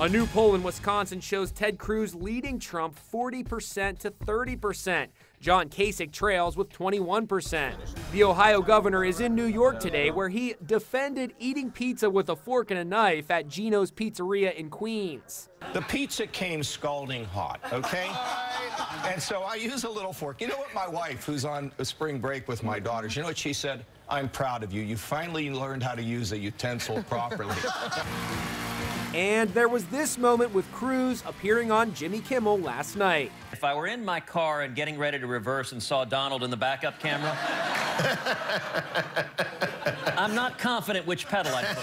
A new poll in Wisconsin shows Ted Cruz leading Trump 40% to 30%. John Kasich trails with 21%. The Ohio governor is in New York today where he defended eating pizza with a fork and a knife at Gino's Pizzeria in Queens. The pizza came scalding hot, okay? And so I use a little fork. You know what, my wife, who's on a spring break with my daughters, you know what she said? I'm proud of you. You finally learned how to use a utensil properly. And there was this moment with Cruz appearing on Jimmy Kimmel last night. If I were in my car and getting ready to reverse and saw Donald in the backup camera, I'm not confident which pedal I put.